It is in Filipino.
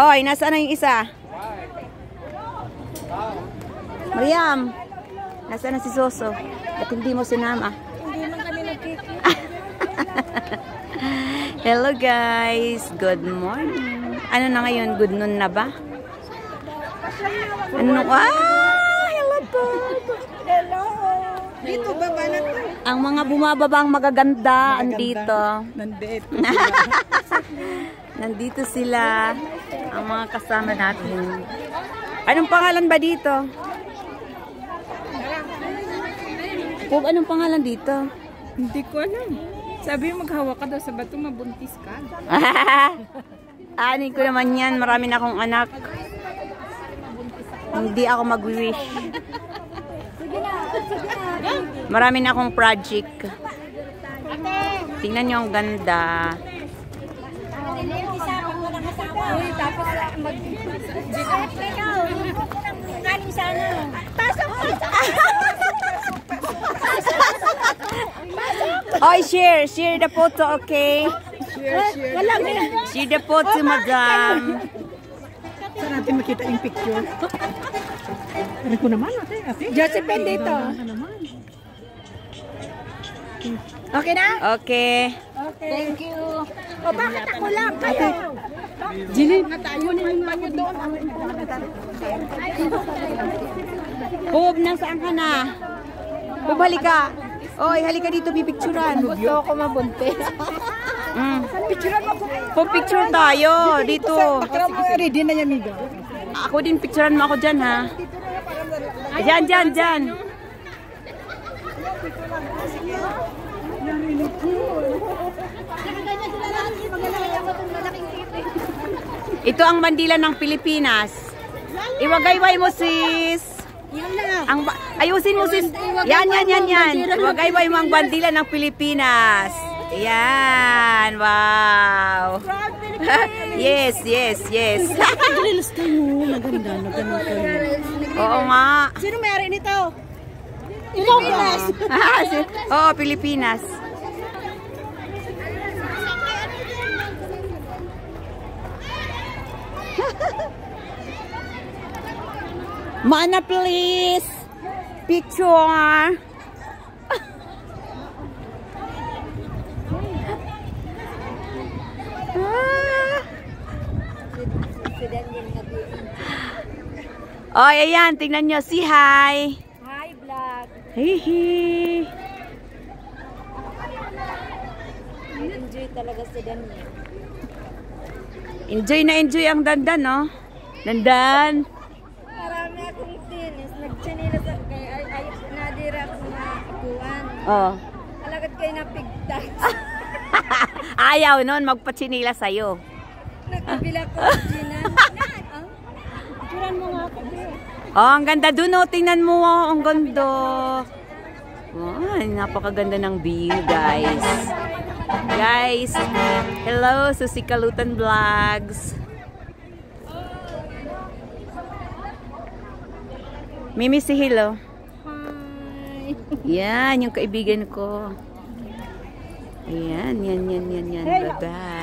Oy, nasaan na yung isa? Mariam, nasaan na si Soso? At hindi mo sinama. Hindi man kami nagkiki. Hello guys, good morning. Ano na ngayon, good noon na ba? Ano? Ah, hello po. Hello. Dito baba na to. Ang mga bumababang magaganda, andito. Nandito. Nandito sila, ang mga kasama natin. Anong pangalan ba dito? Pug, anong pangalan dito? Hindi ko alam. Sabi mo maghawak ka daw sa bato, mabuntis ka. Anin ko naman yan, marami na akong anak. Hindi ako mag-wish. Marami na akong project. Tingnan nyo ang ganda. Oy, share, share the photo, okay? Share, share. Share the photo, madam. Natin makita yung picture? Ano ko naman, ate? ate? Josephine dito. Okay na? Okay. Okay. Thank you. O bakit ako lang kayo? Jilin. Bob, nasaan ka na? Bob, halika. Oy, halika dito, pipicturan. Gusto ko mabuntis. Mm. Picturean mo. Po picture tayo dito. Ready na yan, amiga. Ako din picturean mo ako diyan ha. Diyan, diyan, diyan. Ito ang bandila ng Pilipinas. Iwagayway mo sis. Yan. Ang ayusin mo sis. Yan, yan, yan, yan. Iwagayway mo ang bandila ng Pilipinas. Yan. Wow. yes, yes, yes. Reels kayo. Naganda, naganda kayo. Oo nga. Sino may nito? Ba? Oo, Pilipinas. Mana please. Picture. Ah. Oh, ayan, tingnan nyo. Si hi. Hi, vlog. Hihi. Enjoy talaga si Daniel. Enjoy na enjoy ang dandan, no? Dandan. Marami akong tinis. Nagchanila sa... Kay, ay, ay, nadira ako na ikuan. Oh. Alagad kayo na pigtas. Ayaw nun, magpachinila sa'yo. Nagkabila ko Gina. Ah? Picturean mo nga ako. Oh, ang ganda dun, oh. Tingnan mo, oh. Ang ganda. Oh, napakaganda ng view, guys. Guys, hello, Susi Kalutan Vlogs. Mimi si Hello. Hi. Yan, yung kaibigan ko. Ayan, yan, yan, yan, yan. Bye-bye.